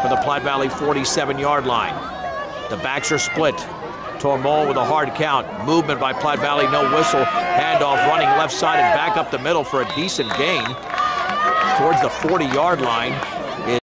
from the Platte Valley 47-yard line. The backs are split. Tormol with a hard count. Movement by Platte Valley, no whistle. Handoff running left side and back up the middle for a decent gain towards the 40-yard line.